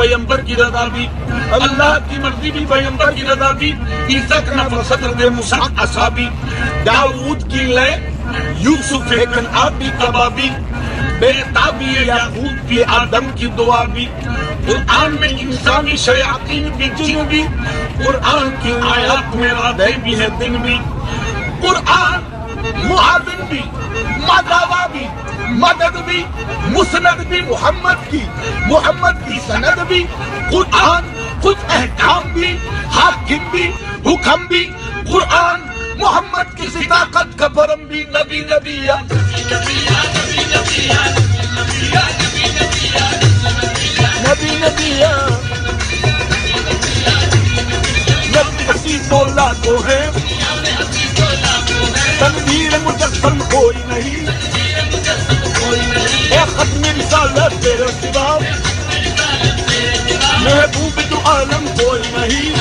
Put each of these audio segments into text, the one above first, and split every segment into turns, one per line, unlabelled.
پیمبر کی رضا بھی، اللہ کی مرضی بھی پیمبر کی رضا بھی عیسیٰ کا نفر دے مساق اصحابی داود کی لے، یوسف ایکن آبی کبابی بے تابی یعقوب بھی آدم کی دعا بھی، قرآن میں انسانی شیاطین بھی جن بھی، قرآن کی آیات میں راتیں بھی ہیں دن بھی، قرآن معاذن بھی مدعوہ بھی مدد بھی مسند بھی محمد کی محمد کی سند بھی قرآن کچھ احکام بھی حاکم بھی حکم بھی قرآن محمد کی صداقت کا برم بھی نبی نبی یا نبی نبی یا نبی اسی مولا کو ہے تنویر مجسم کوئی نہیں ختم تیرے سوا۔ محبوب تو عالم کوئی نہیں۔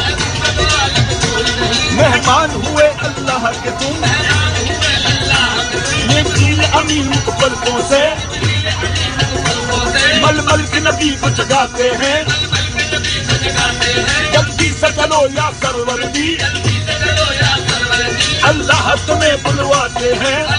مہمان ہوئے اللہ کے تم۔ یہ دل امین کو پلکوں سے مل مل کے نبی کو جگاتے ہیں۔ جلدی سے چلو یا سرور دی اللہ تمہیں بلواتے ہیں۔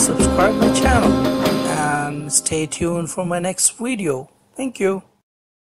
subscribe my channel and stay tuned for my next video. Thank you.